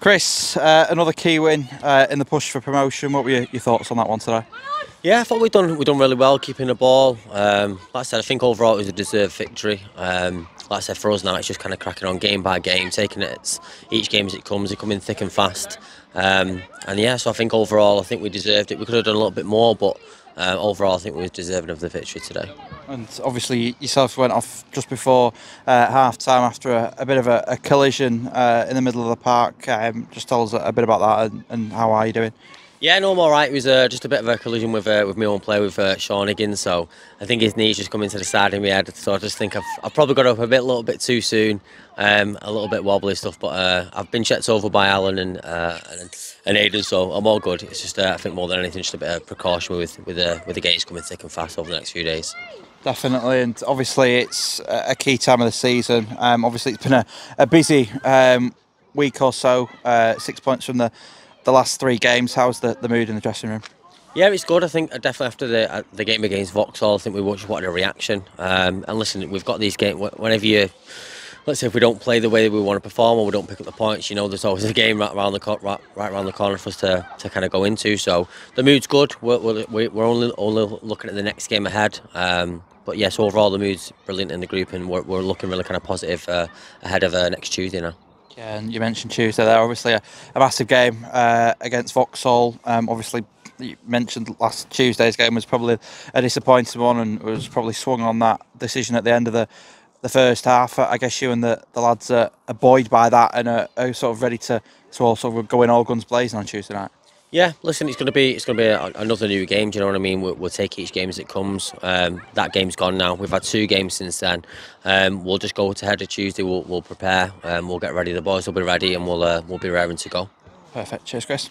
Chris, uh, another key win uh, in the push for promotion. What were your, your thoughts on that one today? Yeah, I thought we've done we've done really well keeping the ball. Um, like I said, I think overall it was a deserved victory. Um, like I said, for us now it's just kind of cracking on game by game, taking it each game as it comes. Come in thick and fast, um, and yeah, so I think overall I think we deserved it. We could have done a little bit more, but uh, overall I think we were deserving of the victory today. And obviously yourself went off just before uh, half time after a, a bit of a, a collision uh, in the middle of the park. Um, just tell us a bit about that and, and how are you doing? Yeah, no, I'm all right. It was uh, just a bit of a collision with uh, with my own play with uh, Sean Higgins. So I think his knees just come into the side of my head. So I just think I've, I've probably got up a bit, a little bit too soon, um, a little bit wobbly stuff. But uh, I've been checked over by Alan and uh, and, and Aidan, so I'm all good. It's just uh, I think more than anything, just a bit of precaution with with the with the games coming thick and fast over the next few days. Definitely, and obviously it's a key time of the season. Um, obviously it's been a, a busy um, week or so. six points from the the last three games. How's the, the mood in the dressing room? Yeah, it's good. I think definitely after the uh, the game against Vauxhall, I think we just wanted a reaction. Um, and listen, we've got these games. Whenever you, let's say, if we don't play the way we want to perform or we don't pick up the points, you know, there's always a game right around the right, right around the corner for us to, to kind of go into. So the mood's good. We're, we're, we're only only looking at the next game ahead. Um, but yes, overall the mood's brilliant in the group, and we're, we're looking really kind of positive uh, ahead of uh, next Tuesday now. And you mentioned Tuesday there, obviously a, a massive game uh, against Vauxhall. Um, obviously, you mentioned last Tuesday's game was probably a disappointing one and was probably swung on that decision at the end of the the first half. I guess you and the, the lads are, buoyed by that and are, are sort of ready to, to also go in all guns blazing on Tuesday night. Yeah, listen, it's going to be it's going to be a, another new game. Do you know what I mean? We'll, we'll take each game as it comes. Um, that game's gone now. We've had two games since then. Um, we'll just go to head of Tuesday. We'll, we'll prepare. Um, we'll get ready. The boys will be ready, and we'll uh, we'll be raring to go. Perfect. Cheers, Chris.